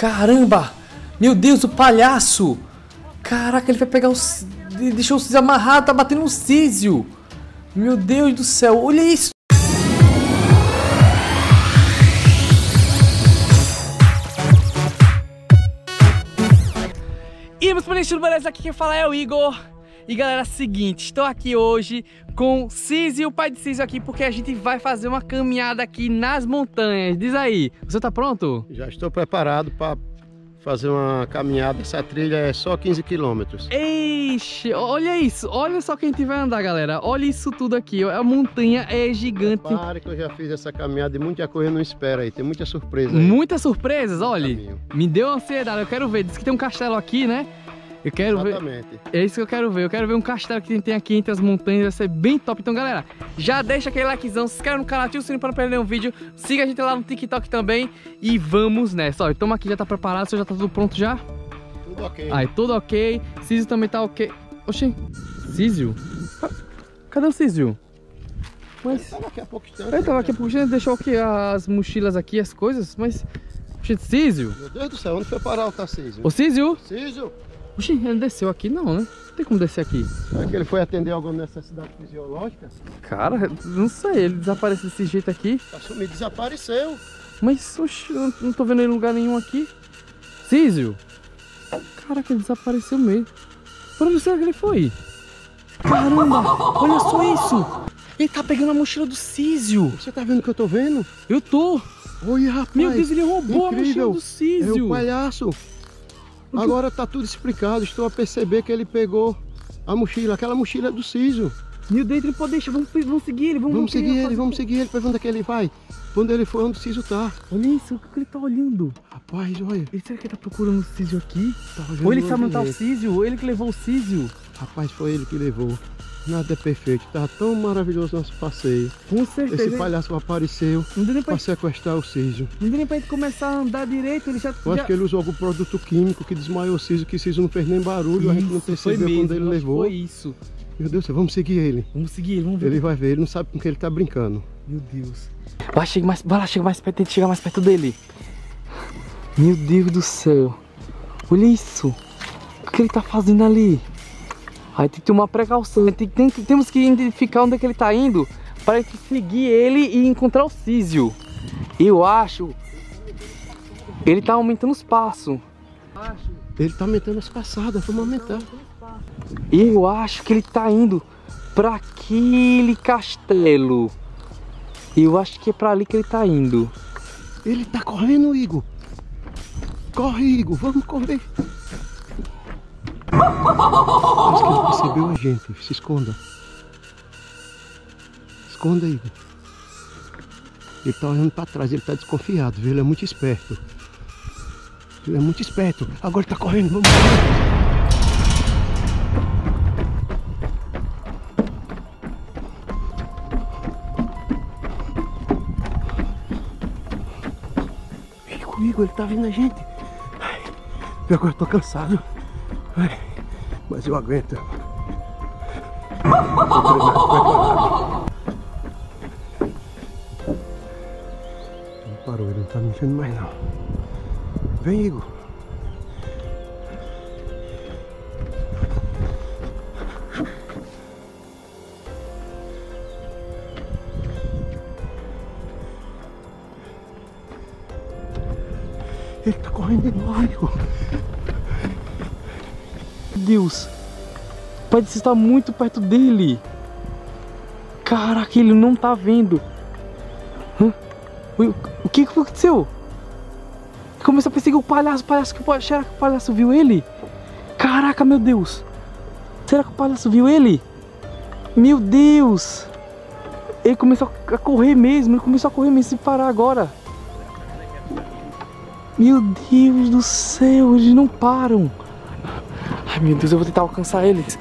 Caramba! Meu Deus, o palhaço! Caraca, ele vai pegar o... Ele deixou o Císio amarrado, tá batendo no Císio! Meu Deus do céu, olha isso! E meus tudo beleza? Aqui quem fala é o Igor. E galera, seguinte, estou aqui hoje com Císio, o pai de Císio aqui, porque a gente vai fazer uma caminhada aqui nas montanhas. Diz aí, você tá pronto? Já estou preparado para fazer uma caminhada. Essa trilha é só 15 quilômetros. Eixe, olha isso, olha só quem a gente vai andar, galera. Olha isso tudo aqui, a montanha é gigante. Pare que eu já fiz essa caminhada e muita coisa não espera aí, tem muita surpresa aí. Muitas surpresas, olha. Me deu ansiedade, eu quero ver. Diz que tem um castelo aqui, né? Eu quero Exatamente. ver. É isso que eu quero ver. Eu quero ver um castelo que tem aqui entre as montanhas. Vai ser bem top. Então, galera, já deixa aquele likezão, se inscreve no canal, ativa o sininho para não perder um vídeo. Siga a gente lá no TikTok também. E vamos nessa. Ó, estamos aqui, já tá preparado. Você já tá tudo pronto já? Tudo ok. Aí, tudo ok. Císio também tá ok. Oxê, Císio? Cadê o Císio? Mas... Ele tava aqui há pouco tempo. Ele tava aqui a pouco, gente deixou aqui as mochilas aqui, as coisas, mas... Císio? Meu Deus do céu, onde foi parar o Tarcísio? Ô, Císio? Tarcísio! Oxi, ele desceu aqui não, né? Não tem como descer aqui. Será que ele foi atender alguma necessidade fisiológica? Cara, não sei, ele desaparece desse jeito aqui. Sumido, desapareceu. Mas, oxi, eu não tô vendo ele em lugar nenhum aqui. Císio! Caraca, ele desapareceu mesmo. Pra onde será que ele foi? Caramba, olha só isso! Ele tá pegando a mochila do Císio. Você tá vendo o que eu tô vendo? Eu tô. Olha, rapaz. Meu Deus, ele roubou a mochila incrível. do É Císio. o palhaço. Agora tá tudo explicado. Estou a perceber que ele pegou a mochila. Aquela mochila é do Ciso. Meu Deus, ele pode deixar. Vamos, vamos seguir ele. Vamos, Vamos seguir ele, vamos seguir ele pra ver onde é que ele vai. Quando ele for, onde o Ciso tá. Olha isso, o que ele tá olhando? Rapaz, olha. Ele, será que ele tá procurando o Císio aqui? Tá Ou ele sabe onde tá o ambiente. Císio, ou ele que levou o Císio. Rapaz, foi ele que levou. Nada é perfeito. Tá tão maravilhoso nosso passeio. Com certeza. Esse palhaço apareceu nem pra, sequestrar o Ciso. não deu nem pra gente começar a andar direito, ele já... Eu já... acho que ele usou algum produto químico que desmaiou o Ciso, que o Ciso não fez nem barulho. a gente não Isso, percebeu mesmo, quando ele levou. Foi isso. Meu Deus do céu, vamos seguir ele. Vamos seguir ele, vamos ver. Ele vai ver, ele não sabe com que ele tá brincando. Meu Deus. Vai, chega mais, vai lá, chega mais perto, tenta chegar mais perto dele. Meu Deus do céu. Olha isso. O que ele tá fazendo ali? Aí tem que tomar precaução. Tem, tem- temos que identificar onde é que ele tá indo para gente seguir ele e encontrar o Císio. Eu acho. Ele tá aumentando os passos. Ele tá aumentando as passadas, vamos aumentar. Eu acho que ele tá indo para aquele castelo. Eu acho que é para ali que ele tá indo. Ele tá correndo, Igor. Corre, Igor, vamos correr. Acho que ele percebeu a gente. Se esconda. Esconda, Igor. Ele tá olhando pra trás, ele tá desconfiado? Ele é muito esperto. Ele é muito esperto. Agora ele tá correndo, vamos correr. Ele tá vendo a gente. Ai, Pior que eu tô cansado. Ai, mas eu aguento. Ele parou, ele não tá mexendo mais não. Vem, Igor. Ele tá correndo. Meu Deus. O pai de Císio tá muito perto dele. Caraca, ele não tá vendo. Hã? O, que que aconteceu? Começou a perseguir o palhaço. O palhaço que o será que o palhaço viu ele? Caraca, meu Deus. Será que o palhaço viu ele? Meu Deus. Ele começou a correr mesmo. Ele começou a correr mesmo sem parar agora. Meu Deus do céu, eles não param. Ai meu Deus, eu vou tentar alcançar eles.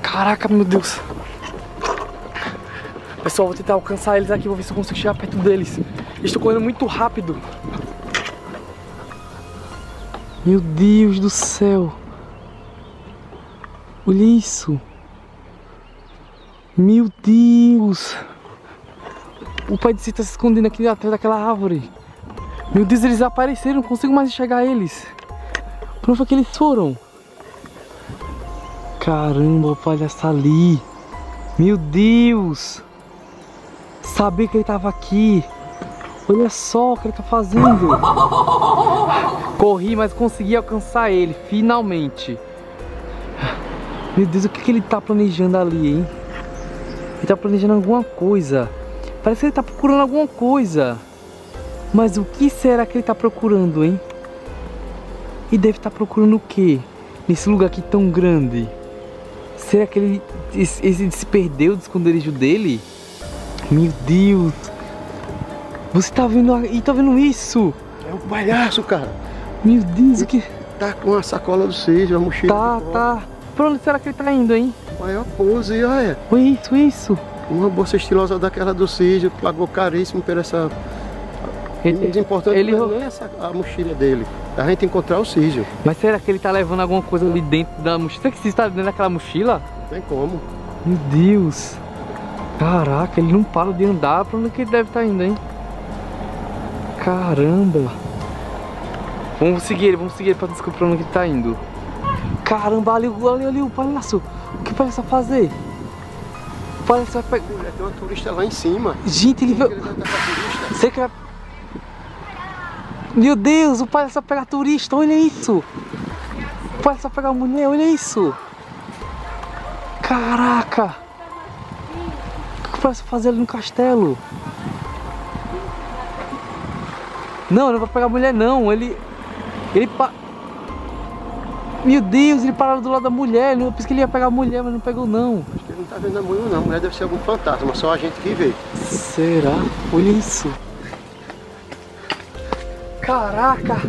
Caraca, meu Deus. Pessoal, vou tentar alcançar eles aqui, vou ver se eu consigo chegar perto deles. Eles estão correndo muito rápido. Meu Deus do céu. Olha isso. Meu Deus. O pai de si tá se escondendo aqui atrás daquela árvore. Meu Deus, eles apareceram, não consigo mais enxergar eles. Pra onde foi que eles foram? Caramba, o palhaço ali. Meu Deus. Sabia que ele tava aqui. Olha só o que ele tá fazendo. Corri, mas consegui alcançar ele, finalmente. Meu Deus, o que, que ele tá planejando ali, hein? Ele tá planejando alguma coisa. Parece que ele tá procurando alguma coisa. Mas o que será que ele tá procurando, hein? E deve estar tá procurando o quê? Nesse lugar aqui tão grande. Será que ele, ele se perdeu do esconderijo dele? Meu Deus. Você tá vendo aí, tá vendo isso? É um palhaço, cara. Meu Deus, o que... Tá com a sacola do seja, a mochila. Tá, tá. Pra onde será que ele tá indo, hein? Maior pose, olha. Olha isso, isso. Uma bolsa estilosa daquela do seja, pagou caríssimo por essa... Ele, o importante ele... não é essa, a mochila dele. A gente encontrar o Cígio. Mas será que ele tá levando alguma coisa ali dentro da mochila? Será que Cígio tá dentro daquela mochila? Não tem como. Meu Deus. Caraca, ele não para de andar. Pra onde que ele deve estar tá indo, hein? Caramba. Vamos seguir ele, vamos seguir ele pra descobrir pra onde ele tá indo. Caramba, ali, ali, ali o palhaço. O que o palhaço vai fazer? O palhaço vai pegar... Tem uma turista lá em cima. Gente, ele vai... Você que vai... Meu Deus, o palhaço vai pegar turista, olha isso. O palhaço vai pegar mulher, olha isso. Caraca. O que o palhaço vai fazer ali no castelo? Não, não vai pegar mulher não, ele... Ele pa... Meu Deus, ele parou do lado da mulher, eu pensei que ele ia pegar a mulher, mas não pegou não. Ele não tá vendo a mulher não, a mulher deve ser algum fantasma, só a gente que vê. Será? Olha isso. Caraca!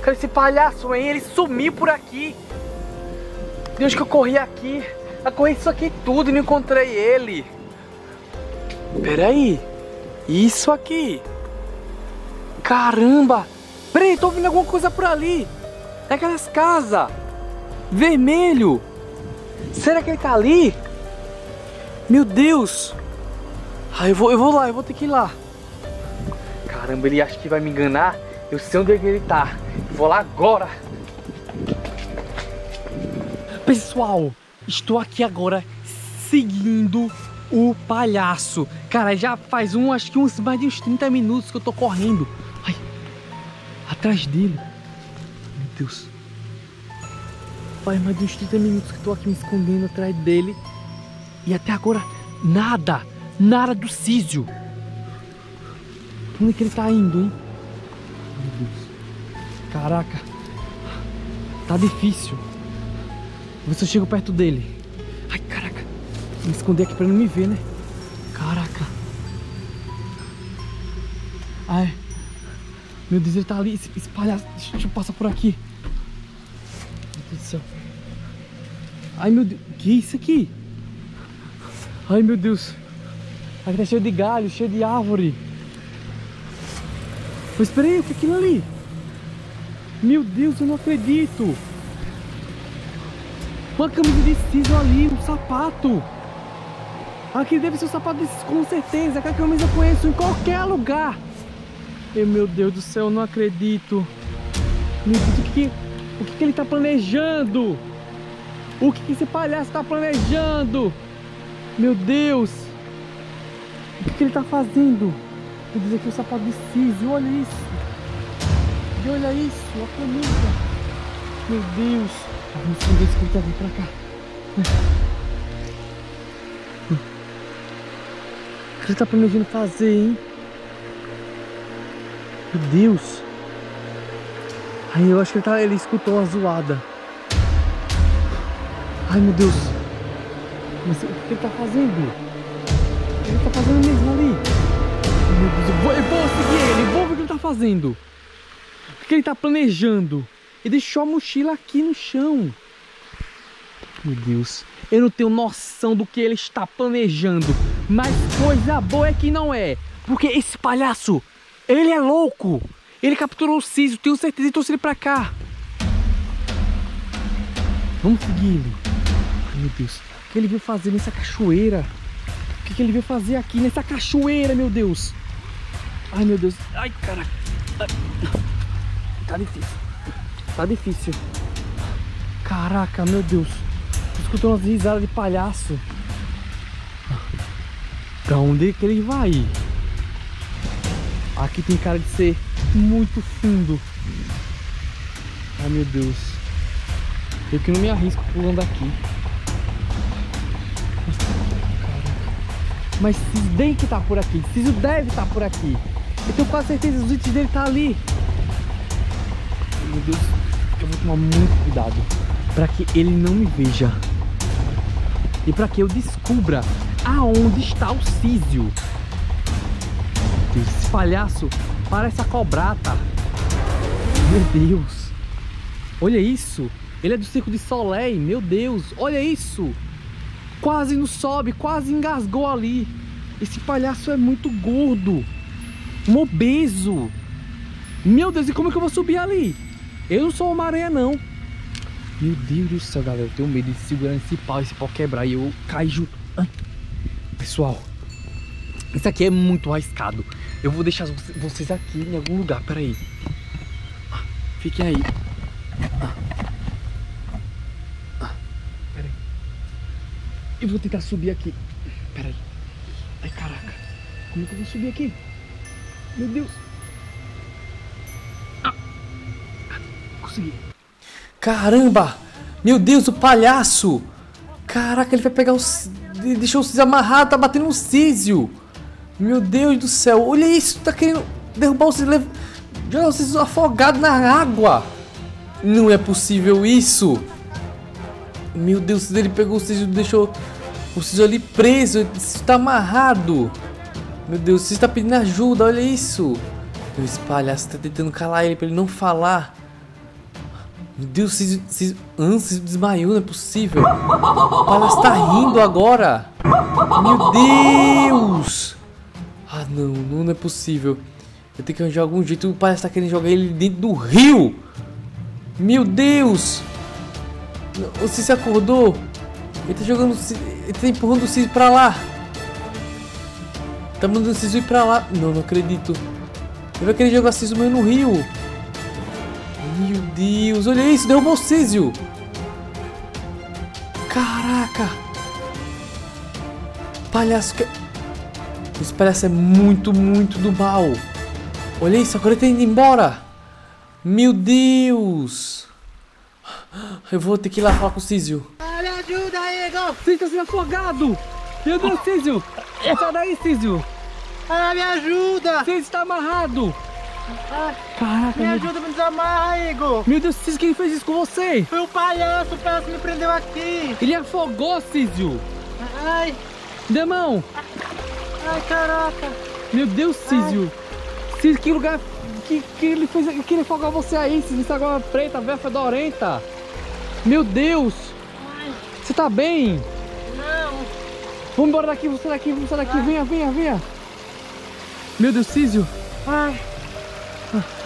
Cara, esse palhaço, hein? Ele sumiu por aqui. Deus que eu corri aqui. Eu corri isso aqui tudo e não encontrei ele. Pera aí. Isso aqui. Caramba! Peraí, tô ouvindo alguma coisa por ali. É aquelas casas. Vermelho. Será que ele tá ali? Meu Deus. Ah, eu vou, eu vou lá, eu vou ter que ir lá. Caramba, ele acha que vai me enganar. Eu sei onde é ele tá. Vou lá agora. Pessoal, estou aqui agora seguindo o palhaço. Cara, já faz um, acho que uns mais de uns 30 minutos que eu tô correndo atrás dele. Meu Deus. Faz mais de uns 30 minutos que tô aqui me escondendo atrás dele. E até agora, nada, nada do Císio. Onde é que ele tá indo, hein? Meu Deus. Caraca. Tá difícil. Ver se eu perto dele. Ai, caraca. Vou me esconder aqui pra não me ver, né? Caraca. Ai. Meu Deus, ele tá ali espalhado. Deixa eu passar por aqui. Céu. Ai, meu Deus. Que é isso aqui? Ai, meu Deus. Aqui tá cheio de galho, cheio de árvore. Mas espera aí, o que é aquilo ali? Meu Deus, eu não acredito. Uma camisa de siso ali, um sapato. Aqui deve ser o sapato de com certeza. Aquela camisa eu conheço em qualquer lugar. Meu Deus do céu, eu não acredito. Meu Deus, o que, o que, que ele está planejando? O que, que esse palhaço está planejando? Meu Deus! O que, que ele está fazendo? Vou dizer que o sapato de Cisne, olha isso! E olha isso, a camisa! Meu Deus! Vamos que ele tá pra cá. O que ele tá planejando fazer, hein? Meu Deus. Ai, eu acho que ele, tá, ele escutou uma zoada. Ai, meu Deus. Mas o que ele tá fazendo? Ele tá fazendo mesmo ali? Meu Deus, eu vou, eu vou seguir ele, vou ver o que ele tá fazendo. O que ele tá planejando? Ele deixou a mochila aqui no chão. Meu Deus. Eu não tenho noção do que ele está planejando. Mas coisa boa é que não é. Porque esse palhaço ele é louco! Ele capturou o Ciso, tenho certeza, e trouxe ele pra cá. Vamos seguir ele. Meu Deus. O que ele veio fazer nessa cachoeira? O que ele veio fazer aqui nessa cachoeira, meu Deus? Ai, meu Deus. Ai, caraca. Ai. Tá difícil. Tá difícil. Caraca, meu Deus. Escutando umas risadas de palhaço. Pra onde que ele vai? Aqui tem cara de ser muito fundo. Ai, meu Deus. Eu que não me arrisco pulando aqui. Mas tem que tá por aqui. Ciso deve estar tá por aqui. Eu tenho quase certeza que os itens dele tá ali. Meu Deus, eu vou tomar muito cuidado para que ele não me veja. E para que eu descubra aonde está o Císio. Esse palhaço parece a cobrata. Meu Deus. Olha isso. Ele é do circo de Soleil. Meu Deus. Olha isso. Quase não sobe. Quase engasgou ali. Esse palhaço é muito gordo. Um obeso. Meu Deus, e como é que eu vou subir ali? Eu não sou uma aranha, não. Meu Deus do céu, galera. Eu tenho medo de segurar esse pau, esse pau quebrar e eu junto. Ai. Pessoal, isso aqui é muito arriscado. Eu vou deixar vocês aqui em algum lugar. Pera aí. Fiquem aí. Pera aí. Eu vou tentar subir aqui. Pera aí. Ai, caraca. Como é que eu vou subir aqui? Meu Deus. Ah. Consegui. Caramba! Meu Deus, o palhaço! Caraca, ele vai pegar o... Deixou o Císio amarrado, tá batendo um Císio! Meu Deus do céu, olha isso, tá querendo derrubar o Císio, jogar o Císio afogado na água! Não é possível isso! Meu Deus, ele pegou Císio e deixou Císio ali preso, está amarrado! Meu Deus, você está pedindo ajuda, olha isso! Esse palhaço está tentando calar ele para ele não falar. Meu Deus, se, se, se desmaiou, não é possível. O palhaço tá rindo agora. Meu Deus. Ah, não, não é possível. Eu tenho que arranjar algum jeito. O palhaço tá querendo jogar ele dentro do rio. Meu Deus. O Cici acordou. Ele tá jogando. Ele tá empurrando o Cici pra lá. Tá mandando o Cici ir pra lá. Não, não acredito. Ele vai querer jogar o Cici no rio. Meu Deus, olha isso, derrubou o Císio. Caraca. Palhaço palhaço é muito, muito do mal. Olha isso, agora ele tá indo embora. Meu Deus. Eu vou ter que ir lá falar com o Císio. Me ajuda, Igor. Você tá sendo afogado. Meu Deus, Císio. Sai daí, Císio. Ah, me ajuda. Você está amarrado. Ai, Caraca, me ajuda a me desamarrar, Igor. Meu Deus, Císio, quem fez isso com você? Foi o palhaço, o palhaço me prendeu aqui. Ele afogou, Císio. Ai. Demão. Ai, caraca. Meu Deus, Císio. Císio, que lugar que, que ele fez, que ele afogou você aí, Císio? Essa água preta, velha fedorenta. Meu Deus. Ai. Você tá bem? Não. Vamos embora daqui, você daqui, você daqui. Ai. Venha, venha, venha. Meu Deus, Císio. Ai.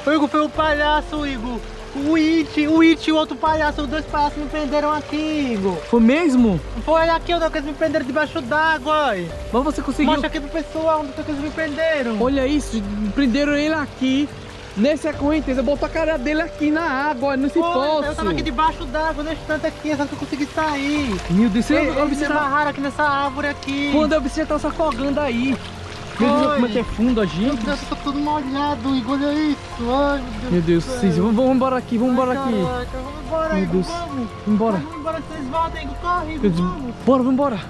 O Igor foi o palhaço, Igor. O It, o It e o outro palhaço, os dois palhaços me prenderam aqui, Igor. Foi mesmo? Foi aqui, onde eles me prenderam debaixo d'água. Mas você conseguiu? Mostra aqui pro pessoal onde eles me prenderam. Olha isso, prenderam ele aqui. Nessa correnteza, botou a cara dele aqui na água, nesse Pô, poço. Eu tava aqui debaixo d'água, nesse tanto aqui, só que eu consegui sair. Meu Deus, você eles me amarraram aqui nessa árvore aqui. Quando eu você tá se afogando aí. Deus, como é que é fundo a gente? Meu Deus, eu tô todo molhado, Igor, olha isso. Ai, meu Deus. Meu Deus, vamos, vamos embora aqui, vamos embora aqui. Caraca, vamos embora, meu Deus. vamos. Vamos embora. Vamos embora, vocês voltem, corre, vamos. Bora, vamos embora.